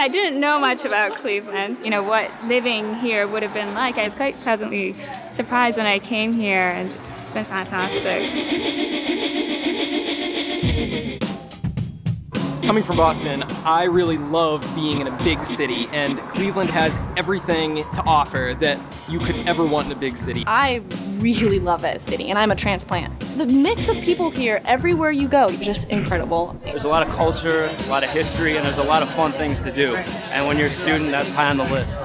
I didn't know much about Cleveland, you know, what living here would have been like. I was quite pleasantly surprised when I came here, and it's been fantastic. Coming from Boston, I really love being in a big city, and Cleveland has everything to offer that you could ever want in a big city. I really love that city, and I'm a transplant. The mix of people here, everywhere you go, just incredible. There's a lot of culture, a lot of history, and there's a lot of fun things to do. And when you're a student, that's high on the list.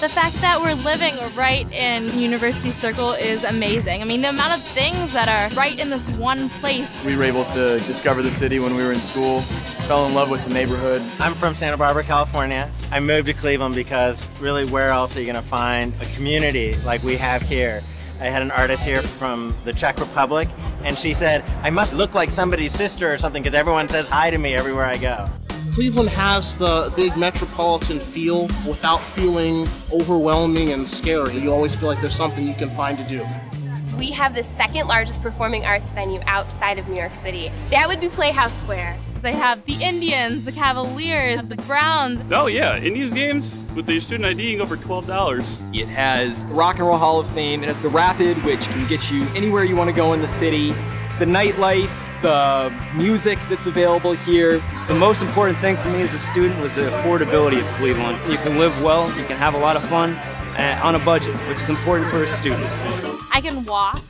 The fact that we're living right in University Circle is amazing. I mean, the amount of things that are right in this one place. We were able to discover the city when we were in school, fell in love with the neighborhood. I'm from Santa Barbara, California. I moved to Cleveland because really, where else are you going to find a community like we have here? I had an artist here from the Czech Republic, and she said, I must look like somebody's sister or something because everyone says hi to me everywhere I go. Cleveland has the big metropolitan feel without feeling overwhelming and scary. You always feel like there's something you can find to do. We have the second largest performing arts venue outside of New York City. That would be Playhouse Square. They have the Indians, the Cavaliers, the Browns. Oh yeah, Indians games with the student IDing over $12. It has Rock and Roll Hall of Fame, it has the Rapid, which can get you anywhere you want to go in the city, the nightlife, the music that's available here. The most important thing for me as a student was the affordability of Cleveland. You can live well, you can have a lot of fun uh, on a budget, which is important for a student. I can walk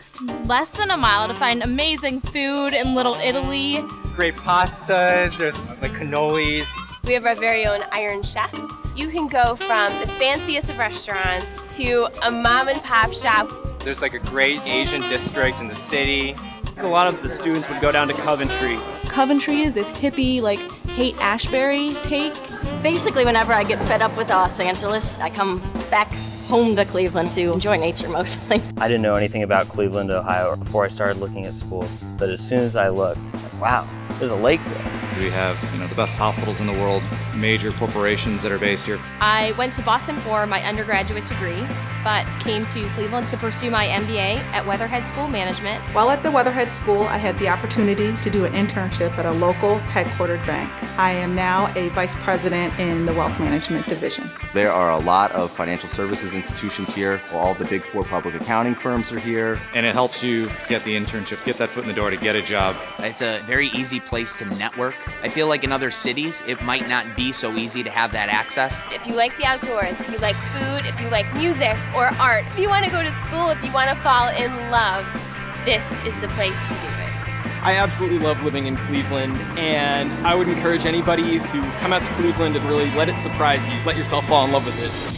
less than a mile to find amazing food in Little Italy. It's great pastas, there's like cannolis. We have our very own Iron Chef. You can go from the fanciest of restaurants to a mom and pop shop. There's like a great Asian district in the city. A lot of the students would go down to Coventry. Coventry is this hippie, like, Haight-Ashbury take. Basically, whenever I get fed up with Los Angeles, I come back home to Cleveland to enjoy nature mostly. I didn't know anything about Cleveland, Ohio before I started looking at schools, but as soon as I looked, it's like, wow, there's a lake there. We have, you know, the best hospitals in the world, major corporations that are based here. I went to Boston for my undergraduate degree, but came to Cleveland to pursue my MBA at Weatherhead School Management. While at the Weatherhead School, I had the opportunity to do an internship at a local headquartered bank. I am now a vice president in the wealth management division. There are a lot of financial services institutions here. All the big four public accounting firms are here. And it helps you get the internship, get that foot in the door to get a job. It's a very easy place to network. I feel like in other cities, it might not be so easy to have that access. If you like the outdoors, if you like food, if you like music or art, if you want to go to school, if you want to fall in love, this is the place to do it. I absolutely love living in Cleveland, and I would encourage anybody to come out to Cleveland and really let it surprise you. Let yourself fall in love with it.